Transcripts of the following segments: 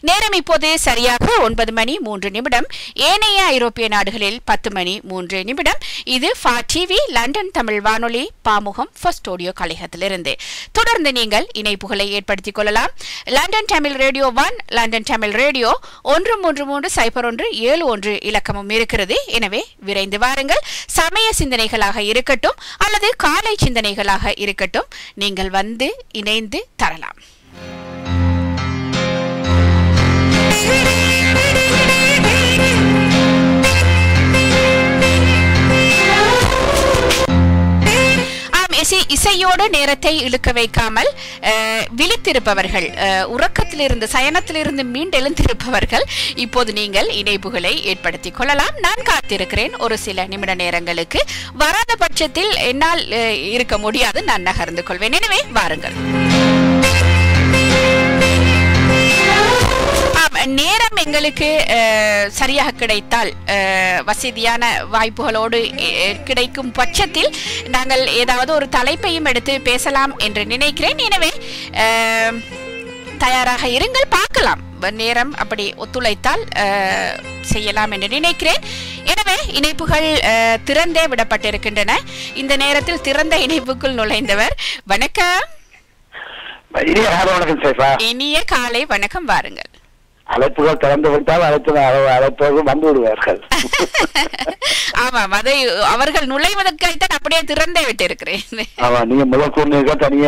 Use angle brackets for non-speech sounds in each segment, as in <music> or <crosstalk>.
நேரம் இப்போது சரியாக ஒன்பது மணி மூன்று நிமிடம். ஏனைய ஐரோப்பிய நாடுகளில் பத்து மணி மூன்று நிமிடம். இது ஃபா டிவி லண்டன் தமிழ் வானொலி பாமுகம் ஃபர்ஸ்ட் ஆடியோ கழகத்திலிருந்து தொடர்ந்து நீங்கள் இணைப்புகளை ஏற்படுத்திக் கொள்ளலாம். London Tamil radio one London Tamil radio ஒன்று மூன்று மூன்று சைபர் ஒன்று ஏழு ஒன்று இலக்கமும் இருக்கிறது. எனவே விரைந்து வாருங்கள். சமய சிந்தனைகளாக இருக்கட்டும் அல்லது காலை சிந்தனைகளாக இருக்கட்டும் நீங்கள் வந்து இணைந்து தரலாம். இசையோடு நேரத்தை இழுக்க வைக்காமல் விழித்திருப்பவர்கள் உறக்கத்திலிருந்து சயனத்திலிருந்து மீண்டெழுந்திருப்பவர்கள் இப்போது நீங்கள் இணைப்புகளை ஏற்படுத்திக் கொள்ளலாம். நான் காத்திருக்கிறேன் ஒரு சில நிமிட நேரங்களுக்கு. வராத பட்சத்தில் என்னால் இருக்க முடியாது. நான் நகர்ந்து கொள்வேன். எனவே வாருங்கள். நேரம் எங்களுக்கு சரியாக கிடைத்தால் வசதியான வாய்ப்புகளோடு கிடைக்கும் பட்சத்தில் நாங்கள் ஏதாவது ஒரு தலைப்பையும் எடுத்து பேசலாம் என்று நினைக்கிறேன். எனவே தயாராக இருங்கள் பார்க்கலாம். நேரம் அப்படி ஒத்துழைத்தால் செய்யலாம் என்று நினைக்கிறேன். எனவே இணைப்புகள் திறந்தே விடப்பட்டிருக்கின்றன. இந்த நேரத்தில் திறந்த இணைப்புக்குள் நுழைந்தவர் வணக்கம். இனிய காலை வணக்கம் வாருங்கள். அழைப்புகள் திறந்து விட்டால் அழைத்து அழைப்பவர்கள் வந்து விடுவார்கள். <laughs> ஆமாம் அதை அவர்கள் நுழைவதற்காகத்தான் அப்படியே திறந்தே விட்டிருக்கிறேன். ஆமா நீங்க முதல் கூறினீங்க தனிய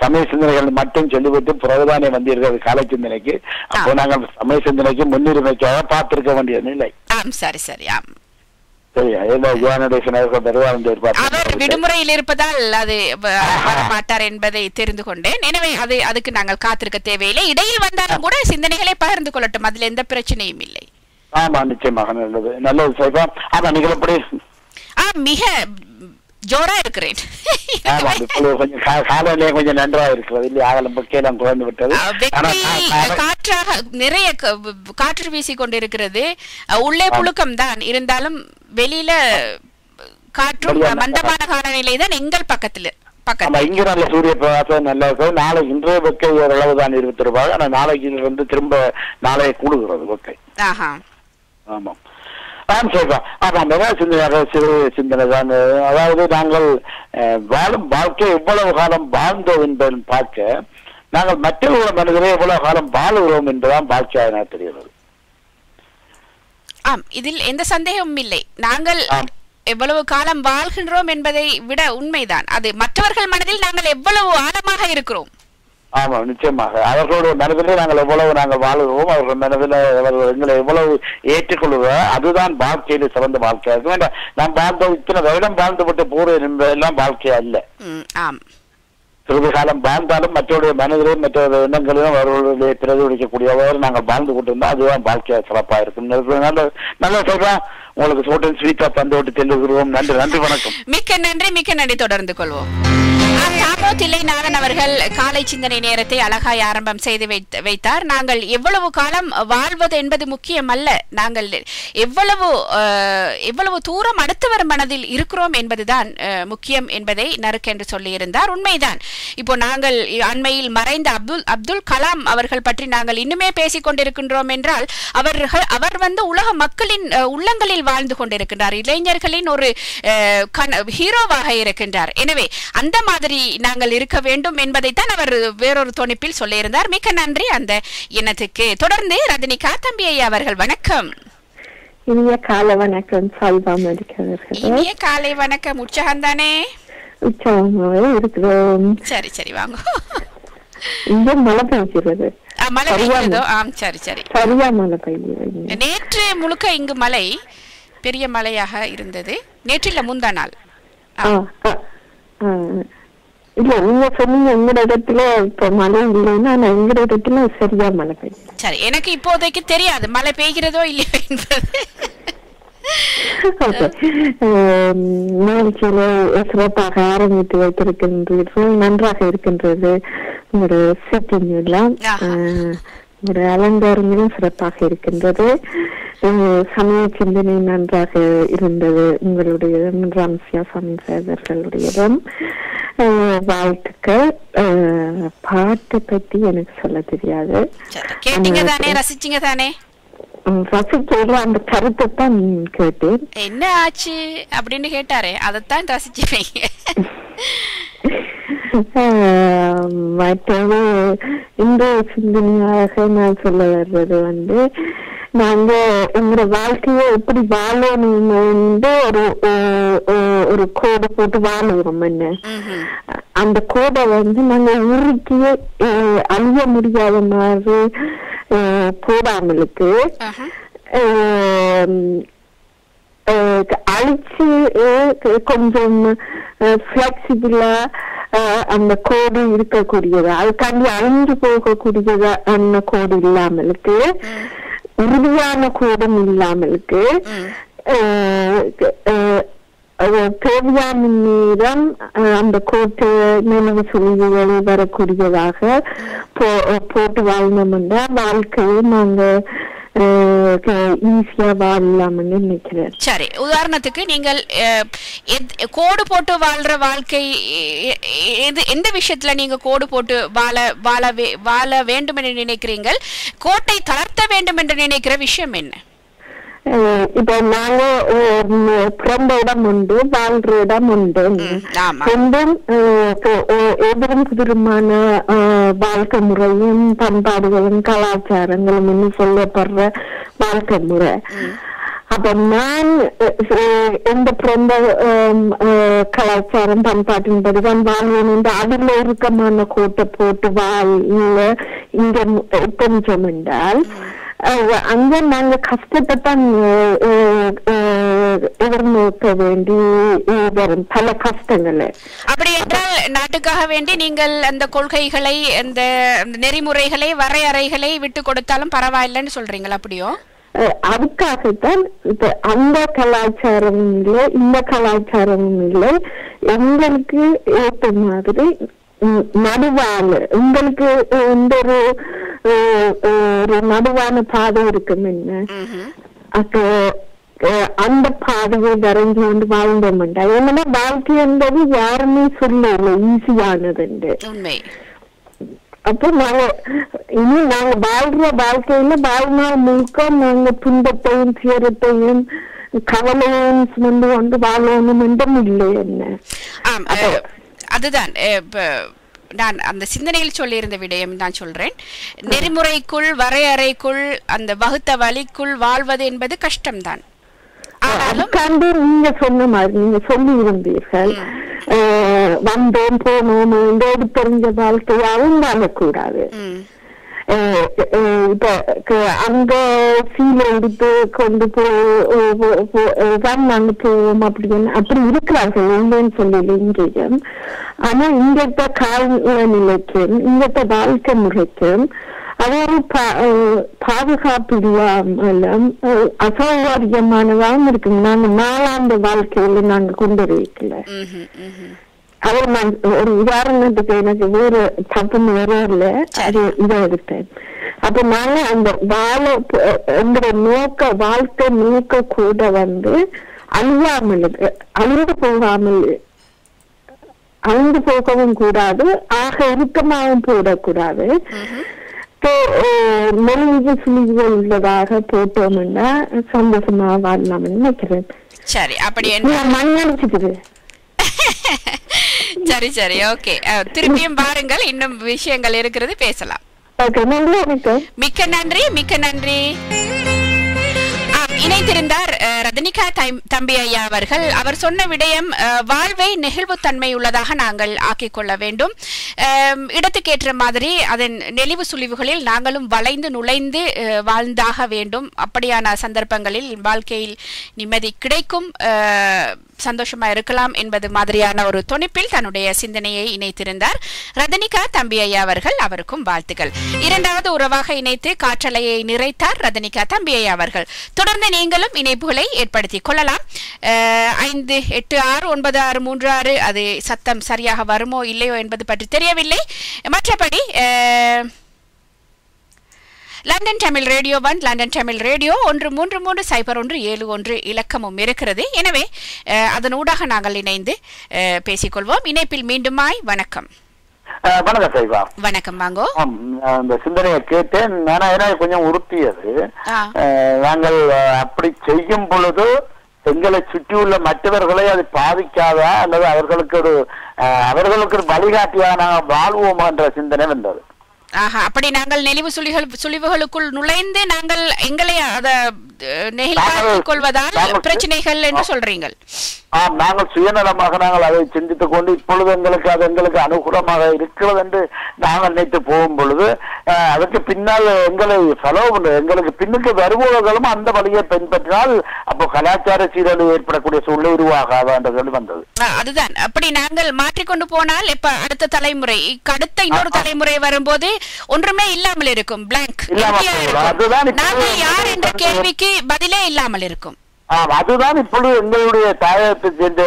சமய சிந்தனைகள் மட்டும் சொல்லிவிட்டு பிறகுதானே வந்தீர்கள் காலை சிந்தனைக்கு. அப்போ நாங்கள் சமய சிந்தனைக்கு முன்னுரிமைக்காக பார்த்திருக்க வேண்டிய நிலை ஆம் சரி சரி ஆம். அவர் விடுமுறையில் இருப்பதால் அது வரமாட்டார் என்பதை தெரிந்து கொண்டேன். எனவே அது அதுக்கு நாங்கள் காத்திருக்க தேவையில்லை. இடையில் வந்தாலும் கூட சிந்தனைகளை பகிர்ந்து கொள்ளட்டும். அதுல எந்த பிரச்சனையும் இல்லை. ஆமா நிச்சயமாக நல்லது. நல்லது சேஃபா ஆமா மிக ஜோரா இருக்கிறேன். ஆமா கொஞ்சம் நன்றாக இருக்கிறது இல்லையா ஆகலம் குறைந்து விட்டது. காற்றாக நிறைய காற்று வீசி கொண்டிருக்கிறது உள்ளே புழுக்கம் தான் இருந்தாலும் வெளியில காற்றும் மந்தமான காலநிலை தான் எங்கள் பக்கத்துல ஆமா இங்க நல்ல சூரிய பிரகாசம் நல்லா இருக்கு நாளை இன்றைய வெக்கை ஓரளவு தான் இருபத்தி ரூபாய் ஆனா நாளைக்கு இருந்து திரும்ப நாளைய கூடுகிறது வெக்கை ஆஹா. ஆம் சரிப்பா ஆமா நிறைய சிந்தனை சிறு சிந்தனை தான். அதாவது நாங்கள் வாழும் வாழ்க்கை எவ்வளவு காலம் வாழ்ந்தோம் என்பதை பார்க்க நாங்கள் மற்றவர்கள மனிதரை எவ்வளவு காலம் வாழுகிறோம் என்பதுதான் வாழ்க்கையாக எனக்கு தெரிகிறது. ஆம் இதில் எந்த சந்தேகமும் இல்லை. நாங்கள். எவ்வளவு காலம் வாழ்கின்றோம் என்பதை விட உண்மைதான். அது மற்றவர்கள் மனதில் நாங்கள் எவ்வளவு ஆழமாக இருக்கிறோம். ஆமா நிச்சயமாக. அவர்களுடைய மனதிலே நாங்கள் எவ்வளவு நாங்கள் வாழுகிறோம் அவர்கள் மனதில் அவர்கள் எங்களை எவ்வளவு ஏற்றுக்கொள்கிறோம் அதுதான் வாழ்க்கையில சிறந்த வாழ்க்கையா இருக்கும் வேண்டாம் நான் வாழ்ந்த இத்தனை வருடம் வாழ்ந்து விட்டு போறேன் என்பதெல்லாம் வாழ்க்கை அல்ல. ம், ஆம். சிறிது காலம் வாழ்ந்தாலும் மற்றவருடைய மனதிலும் மற்ற எண்ணங்களிலும் அவர்களுடைய பிரதிபலிக்கக்கூடியவர் நாங்கள் வாழ்ந்து கொண்டிருந்தோம் அதுதான் வாழ்க்கையா சிறப்பா இருக்கும். நல்ல நல்ல சொல்றேன் உங்களுக்கு சோட்டன் ஸ்வீட்டா தந்து விட்டு செல்லுகிறோம். நன்றி நன்றி வணக்கம். மிக்க நன்றி மிக்க நன்றி. தொடர்ந்து கொள்வோம். தில்லைநாதன் அவர்கள் காலை சிந்தனை நேரத்தை அழகாய் ஆரம்பம் செய்து வைத்தார். நாங்கள் எவ்வளவு காலம் வாழ்வது என்பது முக்கியம் அல்ல நாங்கள் எவ்வளவு எவ்வளவு தூரம் அடுத்தவர் மனதில் இருக்கிறோம் என்பதுதான் முக்கியம் என்பதை நறுக்கென்று சொல்லியிருந்தார். உண்மைதான். இப்போ நாங்கள் அண்மையில் மறைந்த அப்துல் அப்துல் கலாம் அவர்கள் பற்றி நாங்கள் இன்னுமே பேசிக் கொண்டிருக்கின்றோம் என்றால் அவர்கள் அவர் வந்து உலக மக்களின் உள்ளங்களில் வாழ்ந்து கொண்டிருக்கின்றார். இளைஞர்களின் ஒரு கன- ஹீரோவாக இருக்கின்றார். எனவே அந்த மாதிரி நாங்கள் இருக்க வேண்டும் என்பதைத்தான் அவர் வேறொரு தொனிப்பில் சொல்லியிருந்தார். மிக்க நன்றி அந்த எண்ணத்துக்கு தொடர்ந்து ரஜினிகா தம்பி ஐயா அவர்கள் வணக்கம். இனிய கால வணக்கம் மடிக்கவர்களே இனிய காலை வணக்கம். உற்சாகம் தானே? உற்சாகமாக இருக்கிறோம். சரி சரி வாங்க. இங்க மழை பெய்கிறது. மழை பெய்கிறதோ ஆம் சரி சரி. சரியா மழை பெய்கிறது நேற்று முழுக்க இங்கு மழை பெரிய மழையாக இருந்தது. நேற்றில்ல முந்தா நாள். ஆ. இல்ல நீங்க சொன்னீங்க எங்கட இடத்துல இப்ப மழை இல்லைன்னா ஆனா எங்கட இடத்துல சரியா மழை பெய்யுது சரி எனக்கு இப்போதைக்கு தெரியாது. மழை பெய்கிறதோ இல்லையோ நிகழ்ச்சியில சிறப்பாக ஆரம்பித்து வைத்திருக்கின்றீர்கள். நன்றாக இருக்கின்றது. ஒரு செட்டிங் எல்லாம் ஒரு அலங்காரங்களும் சிறப்பாக இருக்கின்றது. சமய சிந்தனை நன்றாக இருந்தது. உங்களுடைய ரம்சியா சாமி சேதர்களுடையதும் அஹ், வாழ்த்துக்கள். பாட்டை பத்தி எனக்கு சொல்ல தெரியாது. ரசிச்சீங்க தானே? ரசிக்கையில அந்த கருத்தை தான் கேட்டேன். என்ன ஆச்சு? அப்படின்னு கேட்டாரே அதைத்தான் ரசிச்சுப்பீங்க ஆஹ் <laughs> மற்றது இந்த சிந்தனையாக நான் சொல்ல வர்றது வந்து நாங்க எங்களோட வாழ்க்கையை எப்படி வாழணும்னு ஒரு ஒரு கோடு போட்டு வாழுகிறோம் என்ன. அந்த கோடை வந்து நாங்க அஹ், அழிய முடியாத மாதிரி போடாமலுக்கு அழிச்சு கொஞ்சம் பிளெக்சிபிளா அந்த கோடு இருக்கக்கூடியது அதுக்காண்டி அழிஞ்சு போகக்கூடியதா அந்த கோடு இல்லாமலுக்கு உறுதியான கோடும் இல்லாமலுக்கு தேவையான நேரம் அந்த கோட்டு நினைவு சுழிவுகள் வரக்கூடியதாக போ- போட்டு வாழ்ந்தோம்னா வாழ்க்கையை நாங்க ஈஸியா வாழலாம்னு நினைக்கிறேன். சரி உதாரணத்துக்கு நீங்கள் எத்- கோடு போட்டு வாழ்ற வாழ்க்கை எது எந்த விஷயத்துல நீங்க கோடு போட்டு வாழ வாழ வே- வாழ வேண்டும் என்று நினைக்கிறீங்கள் கோட்டை தளர்த்த வேண்டும் என்று நினைக்கிற விஷயம் என்ன? இப்ப நாங்க பிறந்த இடம் உண்டு வாழ்ற இடம் உண்டு. ம், ஆமா. ரெண்டும் அஹ், இப்போ, அஹ், எதிரும் புதிருமான வாழ்க்கை முறையும் பண்பாடுகளும் கலாச்சாரங்களும் என்று சொல்லப்படுற வாழ்க்கை முறை. அப்ப நான் எந்த பிறந்த கலாச்சாரம் பண்பாட்டின்படிதான் வாழ்வேன் அதுல இறுக்கமான கோட்டை போட்டு வாழ இங்க கொஞ்சம் என்றால் அங்க நாங்க கஷ்டத்தை எதிர்நோக்க வேண்டி வரும். பல கஷ்டங்களை. அப்படி என்றால் நாட்டுக்காக வேண்டி நீங்கள் அந்த கொள்கைகளை அந்த நெறிமுறைகளை வரையறைகளை விட்டு கொடுத்தாலும் பரவாயில்லைன்னு சொல்றீங்களா அப்படியோ? அதுக்காகத்தான் இப்ப அந்த கலாச்சாரமும் இல்லை இந்த கலாச்சாரமும் இல்லை. எங்களுக்கு ஏற்ற மாதிரி நடுவான. உங்களுக்கு இந்த ஒரு ஒரு நடுவான பாதை இருக்கும் என்ன. அப்போ அந்த பாதையை வரைஞ்சு கொண்டு வாழ்ந்தோம்டா ஏன்னா வாழ்க்கை என்பது யாருமே சொல்லல ஈஸியானதுண்டு. அப்போ நாங்க இனி நாங்க வாழ்ற வாழ்க்கையில வாழ்நாள் முழுக்க நாங்க துன்பத்தையும் துயரத்தையும் கவலையும் சுமந்து கொண்டு வாழணும் என்றும் இல்லை என்ன? அதுதான். நான் அந்த சிந்தனையில் சொல்லியிருந்த விடயம் நான் சொல்றேன். நெறிமுறைக்குள் வரையறைக்குள் அந்த வகுத்த வழிக்குள் வாழ்வது என்பது கஷ்டம்தான். அதுக்காண்டி நீங்க சொன்ன மாதிரி நீங்க சொல்லி இருந்தீர்கள் வந்தோம் போனோம் இந்த தெரிஞ்ச வாழ்க்கையாவும் வாழக்கூடாது இப்ப க- அங்க எடுத்து கொண்டு போ ஓ- ஓ- போவோம் அப்படின்னு அப்படி இருக்கிறார்கள் இல்லைன்னு சொல்லல இங்கேயும் ஆனா இங்கத்த கால காலநிலைக்கும் இங்கத்த வாழ்க்கை முறைக்கும் அதாவது பா- அஹ் பாதுகாப்பு இல்லாமலும் அஹ் அசௌகரியமானதாகவும் இருக்கு நாங்க நாளாந்த வாழ்க்கையில நாங்க கொண்டு வைக்கல அது நான் ஒரு உதாரணத்துக்கு எனக்கு வேற தப்புன்னு வரல அது இதை எடுத்தேன் அப்ப நாங்க அந்த வாழ எங்களோட நோக்க வாழ்க்கை நோக்க கூட வந்து அழியாமல் அழிந்து போகாமல் அழிந்து போகவும் கூடாது ஆக இறுக்கமாகவும் போடக்கூடாது. மெலிஞ்சு சுழிவுகள் உள்ளதாக போட்டோம்னா சந்தோஷமா வாழலாம்னு நினைக்கிறேன். சரி அப்படி என்ன நான் மண் அடிச்சுக்குது <laughs> <laughs> சரி சரி ஓகே திருப்பியும் பாருங்கள். இன்னும் விஷயங்கள் இருக்கிறது பேசலாம். மிக்க நன்றி மிக்க நன்றி. இணைந்திருந்தார் ரஜினிகா தம்பி ஐயா அவர்கள். அவர் சொன்ன விடயம் வாழ்வை வாழ்வை நெகிழ்வுத்தன்மை உள்ளதாக நாங்கள் ஆக்கிக் கொள்ள வேண்டும். இடத்துக்கேற்ற மாதிரி அதன் நெளிவு சுழிவுகளில் நாங்களும் வளைந்து நுழைந்து வாழ்ந்தாக வேண்டும். அப்படியான சந்தர்ப்பங்களில் வாழ்க்கையில் நிம்மதி கிடைக்கும். சந்தோஷமா இருக்கலாம் என்பது மாதிரியான ஒரு துணிப்பில் தன்னுடைய சிந்தனையை இணைத்திருந்தார் ரதனிகா தம்பி ஐயா அவர்கள். அவருக்கும் வாழ்த்துக்கள். இரண்டாவது உறவாக இணைத்து காற்றலையை நிறைத்தார் ரதனிகா தம்பி ஐயா அவர்கள். தொடர்ந்து நீங்களும் இணைப்புகளை ஏற்படுத்திக் கொள்ளலாம். ஐந்து எட்டு ஆறு ஒன்பது ஆறு மூன்று ஆறு அது சத்தம் சரியாக வருமோ இல்லையோ என்பது பற்றி தெரியவில்லை. மற்றபடி London Tamil radio one London Tamil radio ஒன்று மூன்று மூன்று சைபர் ஒன்று ஏழு ஒன்று இலக்கமும் இருக்கிறது. எனவே அதன் அதனூடாக நாங்கள் இணைந்து பேசிக்கொள்வோம் இணைப்பில் மீண்டுமாய் வணக்கம். வணக்கம் சைவா வணக்கம் வாங்கோ. இந்த சிந்தனையை கேட்டேன். எனக்கு கொஞ்சம் உறுத்தியது. நாங்கள் அப்படி செய்யும் பொழுது எங்களை சுற்றியுள்ள மற்றவர்களை அது பாதிக்காதா அல்லது அவர்களுக்கு ஒரு அவர்களுக்கு ஒரு வழிகாட்டியாக நாங்கள் வாழ்வோமா என்ற சிந்தனை வந்தது. ஆஹா அப்படி நாங்கள் நெளிவு சுழிகள் சுழிவுகளுக்குள் நுழைந்து நாங்கள் எங்களை அத அஹ், நெகிழ்வாக்கிக் கொள்வதால் பிரச்சனைகள் என்று சொல்றீங்கள் ஆம் நாங்கள் சுயநலமாக நாங்கள் அதை சிந்தித்துக் கொண்டு இப்பொழுது எங்களுக்கு அது எங்களுக்கு அனுகூலமாக இருக்கிறது என்று நாங்கள் நினைத்து போகும் பொழுது அதற்கு பின்னால் எங்களை ஃபாலோ பண்ண எங்களுக்கு பின்னுக்கு வருபவர்களும் அந்த வழியை பின்பற்றினால் அப்போ கலாச்சார சீரழிவு ஏற்படக்கூடிய சூழ்நிலை உருவாகாதா என்று சொல்லி வந்தது. அதுதான். அப்படி நாங்கள் மாற்றிக்கொண்டு போனால் இப்ப அடுத்த தலைமுறை அடுத்த இன்னொரு தலைமுறை வரும்போது ஒன்றுமே இல்லாமல் இருக்கும். பிளாங்க். அதுதான் நாங்கள் யார் என்ற கேள்விக்கு பதிலே இல்லாமல் இருக்கும். அதுதான் இப்பொழுது எங்களுடைய தாயகத்தை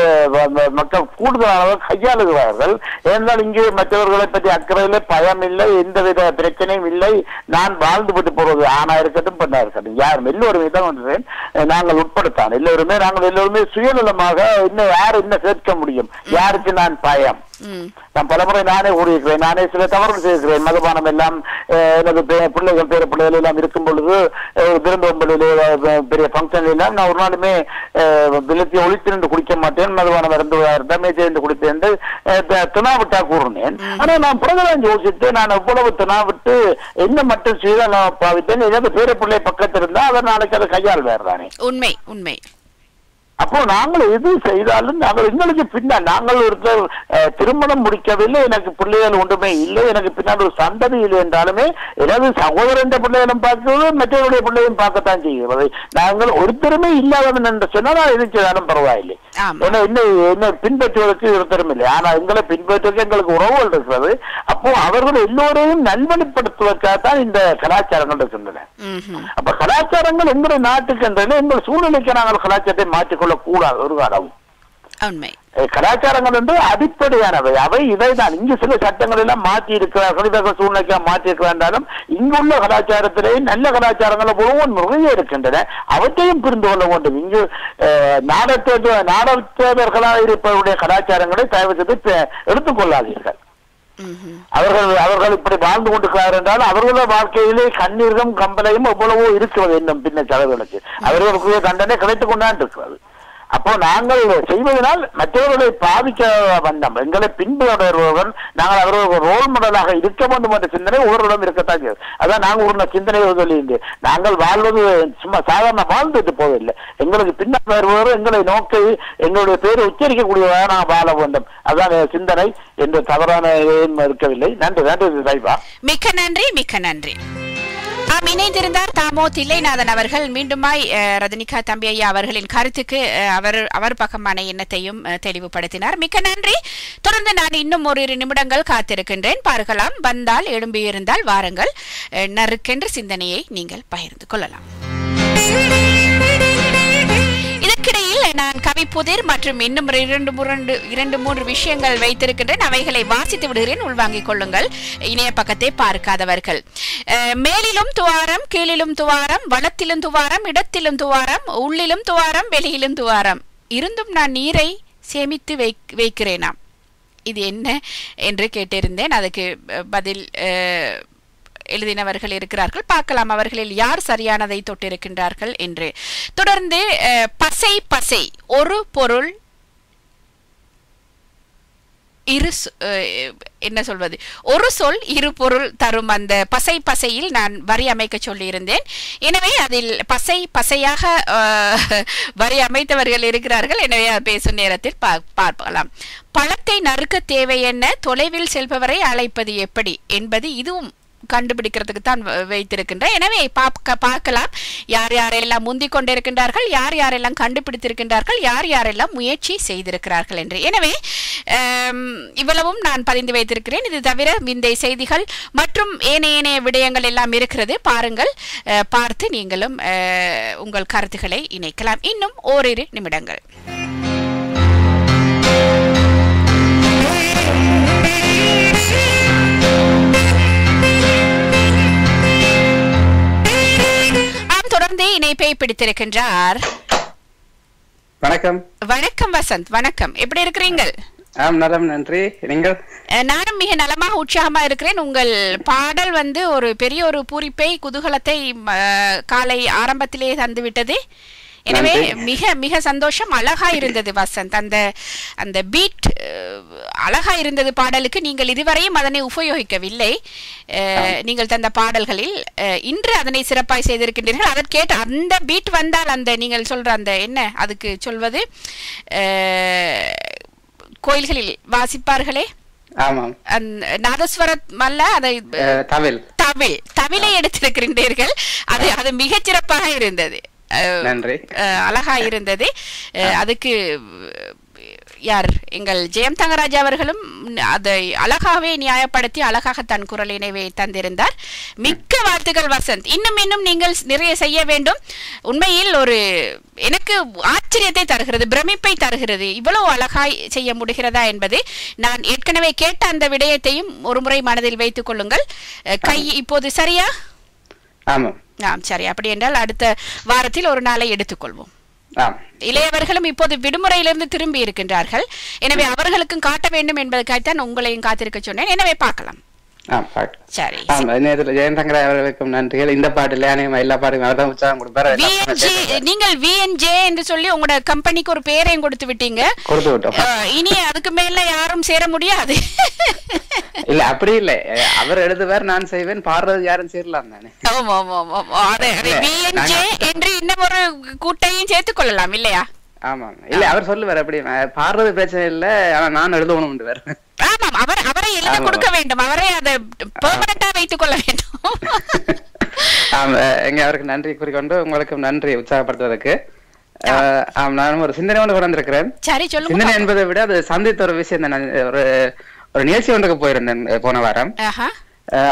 மக்கள் கூடுதலாக கையாளுகிறார்கள். ஏனென்றால் இங்கே மற்றவர்களை பற்றி அக்கறையில் பயம் இல்லை எந்தவித பிரச்சனையும் இல்லை. நான் வாழ்ந்துபட்டு போவது போறது ஆணா இருக்கட்டும் பெண்ணா இருக்கட்டும். யாரும் எல்லோருமே தான் ஒன்றேன் நாங்கள் உட்படுத்தான். எல்லோருமே நாங்கள் எல்லோருமே சுயநலமாக இன்னும் யார் என்ன கேட்க முடியும். யாருக்கு நான் பயம்? நான் பலமுறை நானே கூறியிருக்கிறேன் நானே சில தவறுகள் செய்திருக்கிறேன் மதுபானம் எல்லாம் எனது பிள்ளைகள் பேர பிள்ளைகள் எல்லாம் இருக்கும் பொழுது விருந்தோம்பலிலே பெரிய ஃபங்க்ஷன் எல்லாம் நான் ஒரு நாளுமே விலத்தி ஒழித்திருந்து குடிக்க மாட்டேன் மதுபானம் இருந்து இடமே சேர்ந்து குடித்தேன் தினாவிட்டா கூறினேன் ஆனா நான் பிறகுதான் யோசித்து நான் எவ்வளவு தினாவிட்டு என்ன மட்டும் செய்தால் நான் பாவித்தேன் ஏதாவது பேர பிள்ளை பக்கத்தில் இருந்தா அதை நாளைக்கு அதை கையால் வேறுதானே உண்மை உண்மை அப்போ நாங்கள் எது செய்தாலும் நாங்கள் எங்களுக்கு பின்னால் நாங்கள் ஒருத்தர் திருமணம் முடிக்கவில்லை. எனக்கு பிள்ளைகள் ஒன்றுமே இல்லை. எனக்கு பின்னால் ஒரு சந்ததி இல்லை என்றாலுமே எனது சகோதரன் பிள்ளைகளும் பார்க்கிறது மற்றவருடைய பிள்ளையும் பார்க்கத்தான் செய்கிறது நாங்கள் ஒருத்தருமே இல்லாதவன் என்று சொன்னால் நான் எது செய்தாலும் பரவாயில்லை. ஏன்னா என்ன என்ன பின்பற்றுவதற்கு ஒருத்தரும் இல்லை. ஆனா எங்களை பின்பற்றுவதற்கு எங்களுக்கு உறவுகள் இருக்கிறது. அப்போ அவர்கள் எல்லோரையும் நல்வழிப்படுத்துவதற்காகத்தான் இந்த கலாச்சாரங்கள் இருக்கின்றன. அப்ப கலாச்சாரங்கள் எங்களுடைய நாட்டுக்கு எங்கள் சூழ்நிலைக்கு நாங்கள் கலாச்சாரத்தை மாற்றிக்கொள்ள கூடாது ஒரு காலம். உண்மை. கலாச்சாரங்கள் என்று அடிப்படையானவை. அவை இவைதான். இங்கு சில சட்டங்கள் எல்லாம் மாற்றி இருக்கிறார்கள் இவர்கள் சூழ்நிலைக்கு மாற்றி இருக்கிறாலும் இங்குள்ள கலாச்சாரத்திலே நல்ல கலாச்சாரங்கள் போலவும் நிறைய இருக்கின்றன. அவற்றையும் புரிந்து கொள்ள வேண்டும். இங்கு நாடற்ற நாடற்றவர்களாக இருப்பவருடைய கலாச்சாரங்களை தயவு செய்து எடுத்துக்கொள்ளாதீர்கள். அவர்கள் அவர்கள் இப்படி வாழ்ந்து கொண்டிருக்கிறார் என்றால் அவர்களுடைய வாழ்க்கையிலே கண்ணீரும் கம்பளையும் எவ்வளவோ இருக்கிறது இன்னும் பின்ன செலவுகளுக்கு. அவர்களுக்குரிய தண்டனை கிடைத்துக் கொண்டான் இருக்கிறது. அப்போ நாங்கள் செய்வதனால் மற்றவர்களை பாதிக்க வந்தோம். எங்களை பின்தொடர்பவர்கள் நாங்கள் அவர்களுக்கு ரோல் மாடலாக இருக்க வேண்டும் என்ற சிந்தனை ஒவ்வொருடம் இருக்கத்தான் அதான் நாங்கள் ஒரு சிந்தனை சொல்லியிருந்தேன் நாங்கள் வாழ்வது சும்மா சாதாரண வாழ்ந்துட்டு போவதில்லை. எங்களுக்கு பின்னால் வருபவர் எங்களை நோக்கி எங்களுடைய பேரை உச்சரிக்கக்கூடியதாக நாங்கள் வாழ வேண்டும். அதான் சிந்தனை. என்று தவறான இருக்கவில்லை. நன்றி நன்றி சைபா மிக்க நன்றி மிக்க நன்றி. ஆம் இணைந்திருந்தார் தாமோ தில்லைநாதன் அவர்கள். மீண்டுமாய் ரஜினிகா தம்பி ஐயா அவர்களின் கருத்துக்கு அவர் அவர் பக்கமான எண்ணத்தையும் தெளிவுபடுத்தினார். மிக்க நன்றி. தொடர்ந்து நான் இன்னும் ஒரு இரு நிமிடங்கள் காத்திருக்கின்றேன். பார்க்கலாம் வந்தால் எழும்பியிருந்தால் வாருங்கள். நறுக்கென்று நறுக்கென்ற சிந்தனையை நீங்கள் பகிர்ந்து கொள்ளலாம். நான் கவிப்புதிர் மற்றும் இன்னும் இரண்டு முரண்டு இரண்டு மூன்று விஷயங்கள் வைத்திருக்கின்றேன். அவைகளை வாசித்து விடுகிறேன். உள்வாங்கிக் கொள்ளுங்கள். இணைய பக்கத்தை பார்க்காதவர்கள். மேலிலும் துவாரம் கீழிலும் துவாரம் வளத்திலும் துவாரம் இடத்திலும் துவாரம் உள்ளிலும் துவாரம் வெளியிலும் துவாரம். இருந்தும் நான் நீரை சேமித்து வைக் வைக்கிறேனாம் இது என்ன? என்று கேட்டிருந்தேன். அதுக்கு பதில் எழுதினவர்கள் இருக்கிறார்கள். பார்க்கலாம் அவர்களில் யார் சரியானதை தொட்டிருக்கின்றார்கள் என்று. தொடர்ந்து பசை பசை. ஒரு பொருள் இரு என்ன சொல்வது? ஒரு சொல் இரு பொருள் தரும் அந்த பசை பசையில் நான் வரி அமைக்க சொல்லியிருந்தேன். எனவே அதில் பசை பசையாக வரி அமைத்தவர்கள் இருக்கிறார்கள். எனவே பேசும் நேரத்தில் பார்க்கலாம். பழத்தை நறுக்க தேவை என்ன? தொலைவில் செல்பவரை அழைப்பது எப்படி? என்பது இதுவும் கண்டுபிடிக்கிறதுக்கு தான் வைத்திருக்கின்றேன் எனவே பார்க்க பார்க்கலாம். யார் யாரெல்லாம் முந்திக் கொண்டிருக்கின்றார்கள் யார் யாரெல்லாம் கண்டுபிடித்திருக்கின்றார்கள் யார் யாரெல்லாம் முயற்சி செய்திருக்கிறார்கள் என்று. எனவே இவ்வளவும் நான் பதிந்து வைத்திருக்கிறேன். இது தவிர இந்த செய்திகள் மற்றும் ஏனைய ஏனைய விடயங்கள் எல்லாம் இருக்கிறது. பாருங்கள் பார்த்து நீங்களும் உங்கள் கருத்துக்களை இணைக்கலாம். இன்னும் ஓரிரு நிமிடங்கள். தொடர்ந்து இணைப்பை பிடித்திருக்கின்றார். வணக்கம். வணக்கம் வசந்த் வணக்கம். எப்படி ஆம் நலம் நன்றி. நீங்கள்? நானும் மிக நலமாக உற்சாகமா இருக்கிறேன். உங்கள் பாடல் வந்து ஒரு பெரிய ஒரு பூரிப்பை குதூகலத்தை காலை ஆரம்பத்திலே தந்துவிட்டது. எனவே. மிக மிக சந்தோஷம். அழகா இருந்தது வசந்த். அந்த அந்த பீட் அழகா இருந்தது பாடலுக்கு. நீங்கள் இதுவரையும் அதனை உபயோகிக்கவில்லை. நீங்கள் தந்த பாடல்களில் இன்று அதனை சிறப்பாய் செய்திருக்கின்றீர்கள். அதற்கேற்ற அந்த பீட் வந்தால் அந்த நீங்கள் சொல்ற அந்த என்ன அதுக்கு சொல்வது? கோயில்களில் வாசிப்பார்களே? நாதஸ்வரம் அல்ல அதை தமிழ். தமிழ். தமிழை எடுத்திருக்கின்றீர்கள். அது அது மிகச் சிறப்பாக இருந்தது. அழகா இருந்தது. அதுக்கு யார்? எங்கள் ஜெயம் தங்கராஜ் அவர்களும் அதை அழகாகவே நியாயப்படுத்தி அழகாக தன் குரல் இணைவை தந்திருந்தார். மிக்க வாழ்த்துக்கள் வசந்த். இன்னும் இன்னும் நீங்கள் நிறைய செய்ய வேண்டும். உண்மையில் ஒரு எனக்கு ஆச்சரியத்தை தருகிறது பிரமிப்பை தருகிறது. இவ்வளவு அழகாய் செய்ய முடிகிறதா என்பது நான் ஏற்கனவே கேட்ட அந்த விடயத்தையும் ஒரு முறை மனதில் வைத்துக் கொள்ளுங்கள். கை இப்போது சரியா? ஆமாம். ஆம் சரி அப்படி என்றால் அடுத்த வாரத்தில் ஒரு நாளை எடுத்துக்கொள்வோம். இளையவர்களும் இப்போது விடுமுறையிலிருந்து திரும்பி இருக்கின்றார்கள். எனவே அவர்களுக்கும் காட்ட வேண்டும் என்பதற்காகத்தான் உங்களையும் காத்திருக்க சொன்னேன். எனவே பார்க்கலாம். சரி. ஜெயந்தங்கர அவர்களுக்கும் நன்றிகள். இந்த பாட்டுல எல்லா பாட்டும் அவர் தான் உற்சாகம் கொடுப்பாரு. நீங்கள் விஎன்ஜே என்று சொல்லி உங்களோட கம்பெனிக்கு ஒரு பேரையும் கொடுத்து விட்டீங்க. கொடுத்து விட்டோம். இனி அதுக்கு மேல யாரும் சேர முடியாது. இல்ல அப்படி இல்ல. அவர் எழுதுவார் நான் செய்வேன். பாடுறது யாரும் சேரலாம் தானே. ஆமா ஆமா ஆமா, என்று இன்னும் ஒரு கூட்டையும் சேர்த்துக் கொள்ளலாம் இல்லையா? ஆமாம் இல்ல அவர் சொல்லுவார் அப்படி பாடுறது பிரச்சனை இல்ல ஆனா நான் எழுதணும் வேற. ஆமாம் அவர் அவரை எழுத. கொடுக்க வேண்டும். அவரை அதை பெர்மனண்டா வைத்துக் கொள்ள வேண்டும். ஆம் எங்க அவருக்கு நன்றி கூறிக்கொண்டு உங்களுக்கும் நன்றி உற்சாகப்படுத்துவதற்கு. நானும் ஒரு சிந்தனை ஒன்று கொண்டு வந்திருக்கிறேன். சரி சொல்லுங்க சிந்தனை. என்பதை விட அது சந்தித்த ஒரு விஷயம் ஒரு ஒரு நிகழ்ச்சி ஒன்றுக்கு போயிருந்தேன் போன வாரம்.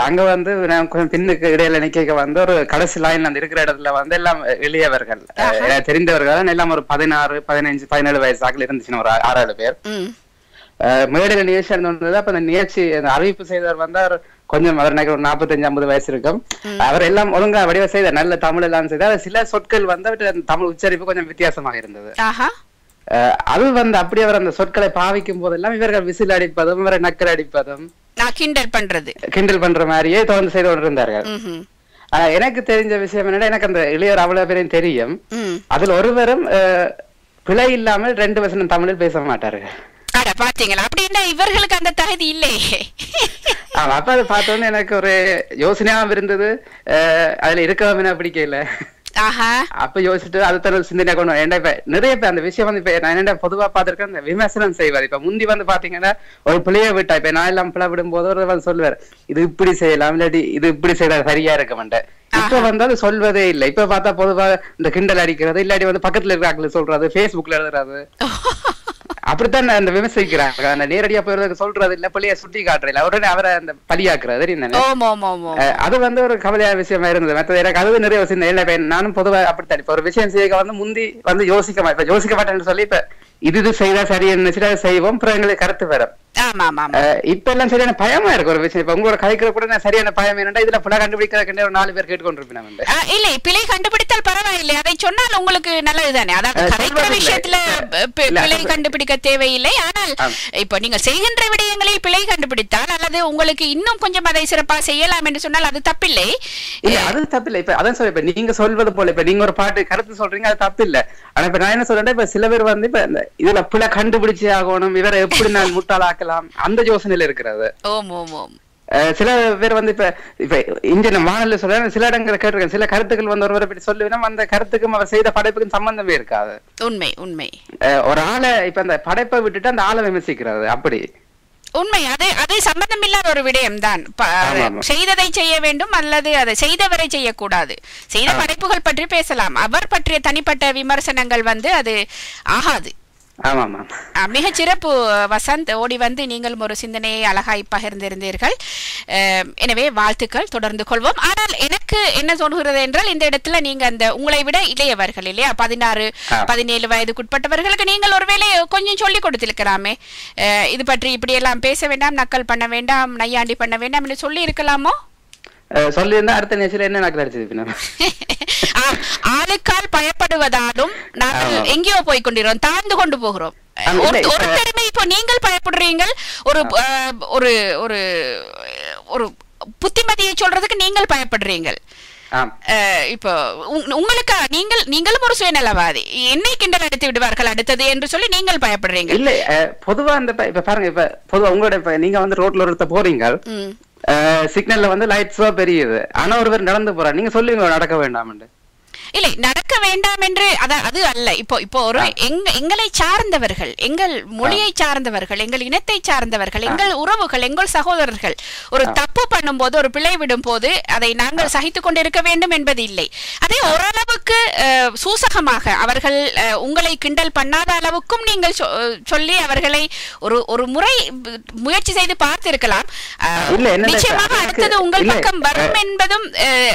அங்க வந்து நான் கொஞ்சம் பின்னுக்கு இடையில நிக்க வந்து ஒரு கடைசி லைன் அந்த இருக்கிற இடத்துல வந்து எல்லாம் எளியவர்கள். தெரிந்தவர்கள் எல்லாம் ஒரு பதினாறு பதினஞ்சு பதினேழு வயசு ஆக்கில் இருந்துச்சுன்னு ஒரு ஆறு ஏழு பேர். மேடையில நிகழ்ச்சி நடந்தது அப்ப அந்த நிகழ்ச்சி அந்த அறிவிப்பு செய்தவர் வந்து அவர் கொஞ்சம் அவர் எனக்கு ஒரு நாற்பத்தஞ்சு ஐம்பது வயசு இருக்கும். அவர் எல்லாம் ஒழுங்கா வடிவ செய்தார் நல்ல தமிழ் எல்லாம் செய்தார் சில சொற்கள் வந்து தமிழ் உச்சரிப்பு கொஞ்சம் வித்தியாசமாக இருந்தது. அது வந்து அப்படி அவர் அந்த சொற்களை பாவிக்கும் போதெல்லாம் இவர்கள் விசில் அடிப்பதும் இவரை நக்கல் அடிப்பதும் நான் கிண்டல் பண்றது. கிண்டல் பண்ற மாதிரியே தொடர்ந்து செய்து கொண்டிருந்தார்கள். எனக்கு தெரிஞ்ச விஷயம் என்னன்னா எனக்கு அந்த இளையர் அவ்வளவு பேரையும் தெரியும். அதுல ஒருவரும் பிழை இல்லாமல் ரெண்டு வசனம் தமிழில் பேச மாட்டார்கள். அட பாத்தீங்களா? அப்படின்னா இவர்களுக்கு அந்த தகுதி இல்லையே? அப்ப அதை பார்த்தோன்னே எனக்கு ஒரு யோசனையாவும் இருந்தது. அதுல இருக்கவும் பிடிக்கல ஆஹா அப்ப யோசிச்சுட்டு அது தர சிந்தனை கொண்டு. ஏன்டா இப்ப நிறைய பேர் அந்த விஷயம் வந்து இப்ப நான் என்ன பொதுவா பார்த்திருக்கேன் இந்த விமர்சனம் செய்வார். இப்ப முந்தி வந்து பாத்தீங்கன்னா ஒரு பிள்ளைய விட்டா இப்ப நான் எல்லாம் பிள்ளை விடும் போது ஒரு வந்து சொல்லுவார் இது இப்படி செய்யலாம் இல்லாட்டி இது இப்படி செய்யலாம் சரியா இருக்க மாட்டேன் இப்ப வந்து அது சொல்வதே இல்லை. இப்ப பார்த்தா பொதுவா இந்த கிண்டல் அடிக்கிறது இல்லாட்டி வந்து பக்கத்துல இருக்கிற சொல்றது Facebookல எழுதுறது. <laughs> அப்படித்தான் அந்த விமர்சிக்கிறாங்க. அந்த நேரடியா போய் சொல்றது இல்ல பிள்ளைய சுட்டி காட்டுறதுல. உடனே அவரை அந்த பலியாக்குறது அது வந்து ஒரு கவலையான விஷயமா இருந்தது. மற்றது எனக்கு அது நிறைய விஷயம் இல்லை நானும் பொதுவா அப்படித்தான். இப்ப ஒரு விஷயம் செய்ய வந்து முந்தி வந்து யோசிக்க இப்ப யோசிக்க மாட்டேன்னு சொல்லி இப்ப இது இது செய்தா சரின்னு நினைச்சிட்டு அதை செய்வோம். அப்புறம் எங்களுக்கு கருத்து வரும் இப்ப எல்லாம் சரியான பயமா இருக்கு ஒரு விஷயம். இப்ப உங்களோட கதைக்கிற கூட நான் சரியான பயம் என்னடா இதுல புல கண்டுபிடிக்கிறதுக்கு ஒரு நாலு பேர் கேட்டுக்கொண்டிருப்பேன் இல்லை பிழை கண்டுபிடித்தால் பரவாயில்லை. அதை சொன்னால் உங்களுக்கு நல்லதுதானே அதாவது கதைக்கிற. விஷயத்துல பிழை கண்டுபிடிக்க தேவையில்லை. ஆனால். இப்போ நீங்க செய்கின்ற விடயங்களில் பிழை கண்டுபிடித்தால் அல்லது உங்களுக்கு இன்னும் கொஞ்சம் அதை சிறப்பா செய்யலாம் என்று சொன்னால் அது தப்பில்லை. இல்ல அது தப்பு இல்ல இப்ப அதான் சொல்ல இப்ப நீங்க சொல்வது போல இப்ப நீங்க ஒரு பாட்டு கருத்து சொல்றீங்க அது தப்பு இல்ல ஆனா இப்ப நான் என்ன சொல்றேன்னா இப்ப சில பேர் வந்து இப்ப இதுல பிள்ளை கண்டுபிடிச்சே ஆகணும். இவரை எப்படி நான் முட்டாளாக்கலாம் அந்த யோசனையில இருக்கிறது. ஓம் ஓம் ஓம். அஹ் சில பேர் வந்து இப்ப இப்ப இந்தியன் வானொலி சொல்றேன் சில இடங்களை கேட்டிருக்கேன். சில கருத்துக்கள் வந்து ஒருவரை பற்றி சொல்லுவேன் அந்த கருத்துக்கும் அவர் செய்த படைப்புக்கும் சம்பந்தமே இருக்காது. உண்மை உண்மை. ஒரு ஆளை இப்ப அந்த படைப்பை விட்டுட்டு அந்த ஆளை விமர்சிக்கிறது அப்படி. உண்மை. அது அது சம்பந்தமில்லாத ஒரு விடயம் தான். செய்ததை செய்ய வேண்டும் அல்லது அதை செய்தவரை செய்யக்கூடாது. செய்த படைப்புகள் பற்றி பேசலாம். அவர் பற்றிய தனிப்பட்ட விமர்சனங்கள் வந்து அது ஆகாது. மிகச் சிறப்பு வசந்த் ஓடி வந்து நீங்களும் ஒரு சிந்தனையை அழகாய் பகிர்ந்திருந்தீர்கள். எனவே வாழ்த்துக்கள் தொடர்ந்து கொள்வோம். ஆனால் எனக்கு என்ன தோணுகிறது என்றால் இந்த இடத்துல நீங்க அந்த உங்களை விட இளையவர்கள் இல்லையா? பதினாறு. பதினேழு வயதுக்குட்பட்டவர்களுக்கு நீங்கள் ஒருவேளை கொஞ்சம் சொல்லி கொடுத்திருக்கலாமே. இது பற்றி இப்படி எல்லாம் பேச வேண்டாம் நக்கல் பண்ண வேண்டாம் நையாண்டி பண்ண வேண்டாம் என்று சொல்லி இருக்கலாமோ? சொல்லியிருந்தா அடுத்த நேரத்துல என்ன நாக்கில் அடிச்சது பின்ன? <laughs> ஆம், ஆளுக்கால் பயப்படுவதாலும் நாங்கள். எங்கேயோ போய் கொண்டிருக்கிறோம் தாழ்ந்து கொண்டு போகிறோம். ஒரு தடவை இப்போ நீங்கள் பயப்படுறீங்கள் ஒரு ஒரு ஒரு ஒரு புத்திமதியை சொல்றதுக்கு நீங்கள் அஹ், இப்போ உங்- உங்களுக்கு நீங்கள் நீங்களும் ஒரு சுயநலவாதி. என்னை கிண்டல் அடித்து விடுவார்கள் அடுத்தது என்று சொல்லி நீங்கள் பயப்படுறீங்க இல்ல பொதுவா இந்த இப்ப- பாருங்க இப்ப பொதுவா உங்களோட நீங்க வந்து ரோட்ல ஒருத்த போறீங்க. சிக்னல்ல வந்து லைட்ஸோ பெரியுது. ஆனா ஒருவர் நடந்து போறாரு. நீங்க சொல்லுவீங்க நடக்க வேண்டாம்னு இல்லை நடக்க வேண்டாம் என்று அத அல்ல. இப்போ இப்போ ஒரு எங்க எங்களை சார்ந்தவர்கள் எங்கள் மொழியை சார்ந்தவர்கள் எங்கள் இனத்தை சார்ந்தவர்கள் எங்கள் உறவுகள் எங்கள் சகோதரர்கள் ஒரு தப்பு பண்ணும்போது ஒரு பிழை விடும் போது அதை நாங்கள் சகித்துக் கொண்டிருக்க வேண்டும் என்பது இல்லை. அதே ஓரளவுக்கு சூசகமாக அவர்கள் உங்களை கிண்டல் பண்ணாத அளவுக்கும் நீங்கள் சொல்லி அவர்களை ஒரு ஒரு முறை முயற்சி செய்து பார்த்திருக்கலாம். நிச்சயமாக அடுத்தது உங்கள் பக்கம் வரும் என்பதும்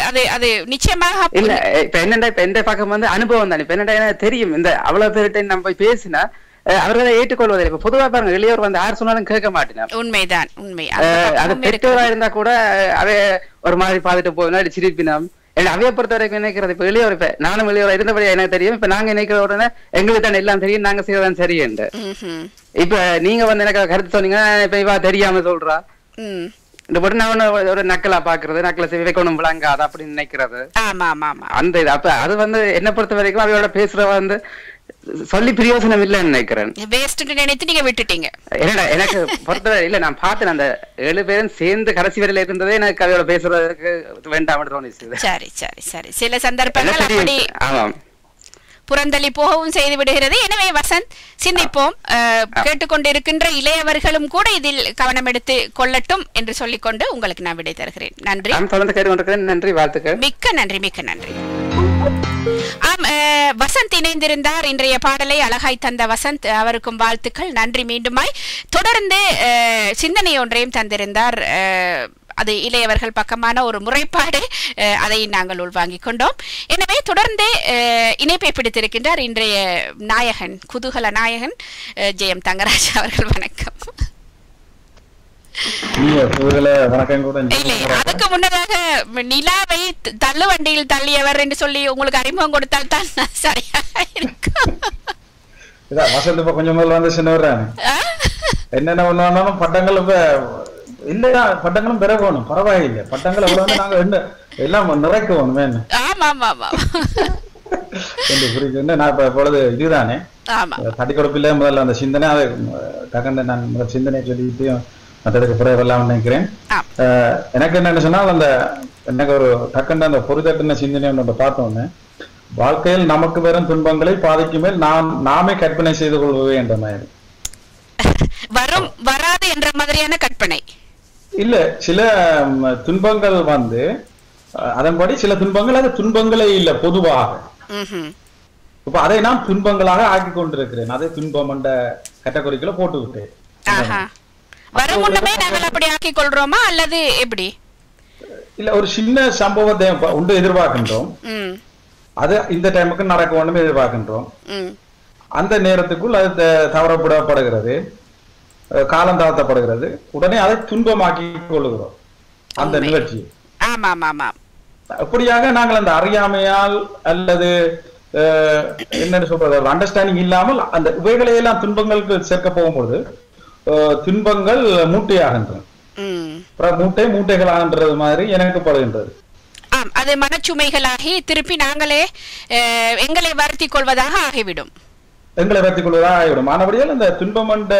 அது அது நிச்சயமாக இல்ல இப்ப என்னடா இப்ப எந்த பக்கம் வந்து அனுபவம் தான் இப்ப என்னடா எனக்கு தெரியும் இந்த அவ்வளவு பேர்கிட்ட நம்ம போய் பேசினா அவர்களை ஏற்றுக்கொள்வதில்லை. இப்ப பொதுவா பாருங்க இளையோர் வந்து யார் சொன்னாலும் கேட்க மாட்டேன்? உண்மைதான் உண்மை. அது. பெற்றோரா இருந்தா கூட அவை ஒரு மாதிரி பார்த்துட்டு போயினா சிரிப்பினம். அவைய பொறுத்த வரைக்கும் நினைக்கிறது இப்ப இளையோர் இப்ப நானும் இளையோர் இருந்தபடி எனக்கு தெரியும். இப்ப நாங்க நினைக்கிற உடனே எங்களுக்கு தான் எல்லாம் தெரியும் நாங்க செய்யறதான் ம்ஹும். இப்ப நீங்க வந்து எனக்கு கருத்து சொன்னீங்க இப்ப இவா தெரியாம சொல்றா. இந்த ஒண்ணு ஒரு நக்கலா பாக்குறது நக்கல வைக்கணும் விளங்காது அப்படின்னு நினைக்கிறது. ஆமா ஆமா ஆமா. அந்த இது அப்ப அது வந்து என்ன பொறுத்த வரைக்கும் அவையோட பேசுற வந்து சொல்லி பிரயோசனம் இல்லைன்னு நினைக்கிறேன். நினைத்து நீங்க விட்டுட்டீங்க. என்னடா எனக்கு பொறுத்த இல்ல நான் பார்த்தேன் அந்த ஏழு பேரும் சேர்ந்து கடைசி வரையில இருந்ததே எனக்கு அவையோட பேசுறதுக்கு வேண்டாம்னு தோணுச்சு. சரி சரி சரி. சில சந்தர்ப்பங்கள் ஆமாம். புறந்தள்ளி போகவும் செய்து விடுகிறது. எனவே வசந்த் சிந்திப்போம். கேட்டுக்கொண்டிருக்கின்ற இளையவர்களும் கூட இதில் கவனம் எடுத்து கொள்ளட்டும் என்று சொல்லிக்கொண்டு உங்களுக்கு நான் விடை தருகிறேன். நன்றி. நான் தொடர்ந்து கேட்டுக்கொண்டிருக்கிறேன். நன்றி வாழ்த்துக்கள். மிக்க நன்றி மிக்க நன்றி. ஆம் வசந்த் இணைந்திருந்தார். இன்றைய பாடலை அழகாய் தந்த வசந்த் அவருக்கும் வாழ்த்துக்கள். நன்றி மீண்டுமாய். தொடர்ந்து சிந்தனை ஒன்றையும் தந்திருந்தார் அது இளையவர்கள் பக்கமான ஒரு முறைப்பாடு அதை நாங்கள் உள்வாங்கிக் கொண்டோம். எனவே தொடர்ந்து இணைப்பை பிடித்திருக்கின்றார் இன்றைய நாயகன் குதூகல நாயகன் ஜெயம் தங்கராஜ் <laughs> அவர்கள். வணக்கம். அதுக்கு முன்னதாக நிலாவை தள்ளு வண்டியில் தள்ளியவர் என்று சொல்லி உங்களுக்கு அறிமுகம் கொடுத்தால் தான் சரியா இருக்கும். வசந்த் கொஞ்சம் முதல்ல வந்து சின்னவர் ஆ? என்னென்ன ஒண்ணாலும் பட்டங்கள் இப்ப இல்லையா பட்டங்களும் பெற போகணும் பரவாயில்லை. பட்டங்கள் எவ்வளவு நாங்க என்ன எல்லாம் நிறைக்கணும் வேணும் ஆமா ஆமா ஆமா என்று புரியுது நான் இப்ப இப்பொழுது இதுதானே. கொடுப்பில்லை முதல்ல அந்த சிந்தனை அதை டக்குன்னு நான் முதல் சிந்தனை சொல்லிட்டு மற்றதுக்கு பிறகு வரலாம் நினைக்கிறேன். எனக்கு என்னன்னு சொன்னால் அந்த எனக்கு ஒரு டக்குன்னு அந்த பொறிதட்டின சிந்தனை ஒன்று பார்த்தோன்னே வாழ்க்கையில் நமக்கு வரும் துன்பங்களை பாதிக்கு மேல் நாம் நாமே கற்பனை செய்து கொள்வது என்ற மாதிரி. வரும் வராது என்ற மாதிரியான கற்பனை. இல்ல சில துன்பங்கள் வந்து அதன்படி சில துன்பங்கள் அது துன்பங்களே இல்ல பொதுவாக. இப்ப அதை நான் துன்பங்களாக ஆக்கி கொண்டிருக்கிறேன். அதை துன்பம் என்ற கேட்டகரிக்குள்ள போட்டு விட்டேன் ஆஹா வரும் முன்னமே நாங்கள் அப்படி ஆக்கிக் கொள்றோமா அல்லது எப்படி? இல்ல ஒரு சின்ன சம்பவத்தை உண்டு எதிர்பார்க்கின்றோம். அது இந்த டைமுக்கு நடக்க வேண்டும் எதிர்பார்க்கின்றோம். அந்த நேரத்துக்குள் அது தவறப்படப்படுகிறது. காலம் தாழ்த்தப்படுகிறது. உடனே அதை துன்பமாக்கி கொள்ளுகிறோம். அந்த. நிகழ்ச்சியை அப்படியாக நாங்கள் அந்த அறியாமையால் அல்லது என்னன்னு சொல்றது அண்டர்ஸ்டாண்டிங் இல்லாமல் அந்த இவைகளை எல்லாம் துன்பங்களுக்கு சேர்க்க போகும்போது துன்பங்கள் மூட்டையாகின்றன. மூட்டை மூட்டைகளாகின்றது மாதிரி எனக்கு படுகின்றது. ஆம் அது மனச்சுமைகளாகி திருப்பி நாங்களே எங்களை வருத்திக் கொள்வதாக ஆகிவிடும். எங்களை வைத்துக் கொள்வதாக ஆகிவிடும். ஆனபடியால் இந்த துன்பம் என்ற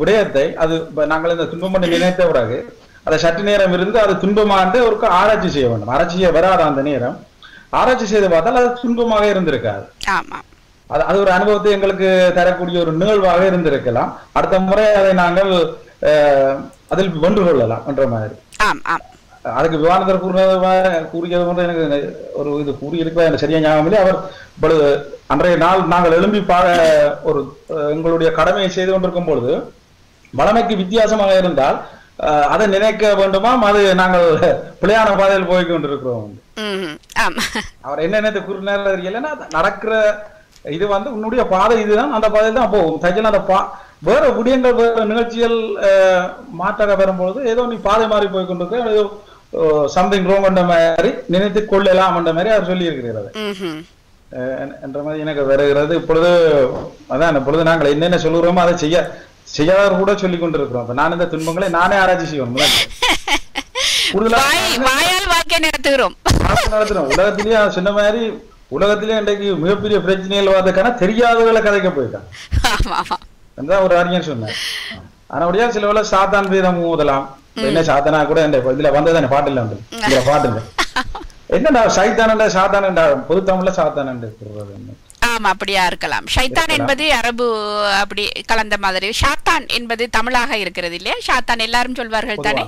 விடயத்தை அது நாங்கள் இந்த துன்பம் என்று நினைத்த பிறகு அதை சற்று நேரம் இருந்து அது துன்பமாண்டு ஒரு ஆராய்ச்சி செய்ய வேண்டும். ஆராய்ச்சி செய்ய வராத அந்த நேரம். ஆராய்ச்சி செய்து பார்த்தால் அது துன்பமாக இருந்திருக்காது. அது அது ஒரு அனுபவத்தை எங்களுக்கு தரக்கூடிய ஒரு நிகழ்வாக இருந்திருக்கலாம். அடுத்த முறை அதை நாங்கள் அதில் வென்று கொள்ளலாம் என்ற மாதிரி. அதுக்கு விவானந்தர் கூறினது கூறியது வந்து எனக்கு ஒரு இது கூறியிருக்க எனக்கு சரியா ஞாபகம் இல்லை. அவர் அன்றைய நாள் நாங்கள் எழும்பி பா ஒரு எங்களுடைய கடமையை செய்து கொண்டிருக்கும் பொழுது வளமைக்கு வித்தியாசமாக இருந்தால் அதை நினைக்க வேண்டுமாம் அது நாங்கள் பிழையான பாதையில் போய் கொண்டிருக்கிறோம். அவர் என்ன நினைத்து கூறினார் தெரியலன்னா நடக்கிற இது வந்து உன்னுடைய பாதை இதுதான் அந்த பாதையில் தான் போகும். தைச்சல் அந்த பா வேற விடயங்கள் வேற நிகழ்ச்சிகள் மாற்றாக வரும்பொழுது ஏதோ நீ பாதை மாறி போய் கொண்டிருக்க ஏதோ சம்திங் ரோங் என்ற மாதிரி நினைத்து கொள்ளலாம் என்ற மாதிரி அவர் சொல்லி இருக்கிறது ம்ஹும். என்ற மாதிரி எனக்கு வருகிறது. இப்பொழுது அதான் இப்பொழுது நாங்கள் என்னென்ன சொல்லுகிறோமோ அதை செய்ய செய்யாதவர் கூட சொல்லிக் கொண்டிருக்கிறோம். இப்ப நான் இந்த துன்பங்களை நானே ஆராய்ச்சி <laughs> வாய் வாயால் வாக்கிய நடத்துகிறோம். நடத்துறோம். உலகத்திலேயே அவன் சொன்ன மாதிரி உலகத்திலேயே இன்றைக்கு மிகப்பெரிய பிரச்சனைகள் வர்றதுக்கான தெரியாதவர்களை கதைக்க என்றா ஒரு அறிஞர் சொன்னார். ஆனா அப்படியா சில வேளை சாத்தான் வீதம் ஊதலாம் என்ன சாத்தானா கூட இதுல வந்தது பாட்டுல உண்டு இதுல பாட்டுல. <laughs> என்னடா சைத்தானண்டா சாத்தானண்டா? பொது தமிழ்ல சாத்தானண்டு? ஆமா அப்படியா இருக்கலாம். ஷைத்தான் என்பது அரபு அப்படி கலந்த மாதிரி. ஷாத்தான் என்பது தமிழாக இருக்கிறது இல்லையா? ஷாத்தான் எல்லாரும் சொல்வார்கள் தானே?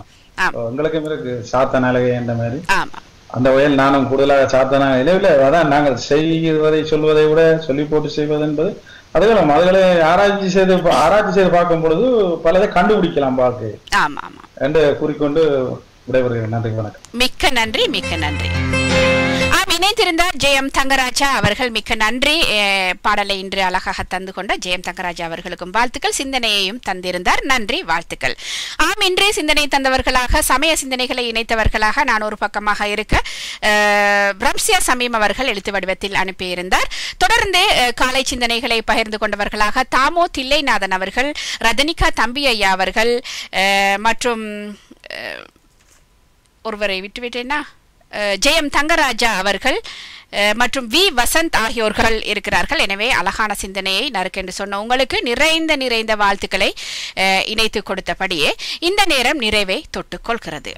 உங்களுக்கும் இருக்கு. சாத்தான் அழகை என்ற மாதிரி. ஆமா. அந்த வகையில் நானும் கூடுதலாக சாத்தனா இல்லை அதான் நாங்கள் செய்வதை சொல்வதை விட சொல்லி போட்டு செய்வது என்பது. அதுகளும் அதுகளை ஆராய்ச்சி செய்து ஆராய்ச்சி செய்து பார்க்கும் பொழுது பலதை கண்டுபிடிக்கலாம் வாழ்க்கை. ஆமா ஆமா. என்று கூறிக்கொண்டு விடைபெறுகிறேன். நன்றி வணக்கம். மிக்க நன்றி மிக்க நன்றி. இணைத்திருந்தார் இணைந்திருந்தார் ஜெயம் தங்கராஜா அவர்கள் மிக்க நன்றி. பாடலை இன்று அழகாக தந்து கொண்ட ஜெயம் தங்கராஜா அவர்களுக்கும் வாழ்த்துக்கள். சிந்தனையையும் தந்திருந்தார். நன்றி வாழ்த்துக்கள். ஆம் இன்றே சிந்தனை தந்தவர்களாக சமய சிந்தனைகளை இணைத்தவர்களாக நான் ஒரு பக்கமாக இருக்க பிரம்சியா சமீம் அவர்கள் எழுத்து வடிவத்தில் அனுப்பியிருந்தார். தொடர்ந்து காலை சிந்தனைகளை பகிர்ந்து கொண்டவர்களாக தாமோ தில்லைநாதன் அவர்கள் ரதனிகா தம்பி ஐயா அவர்கள் மற்றும் ஒருவரை விட்டுவிட்டேனா? ஜெயம் தங்கராஜா அவர்கள் அஹ், மற்றும் வி. வசந்த் ஆகியோர்கள் இருக்கிறார்கள். எனவே அழகான சிந்தனையை நறுக்கென்று சொன்ன உங்களுக்கு நிறைந்த நிறைந்த வாழ்த்துக்களை அஹ், இணைத்து கொடுத்தபடியே இந்த நேரம் நிறைவை தொட்டுக் கொள்கிறது.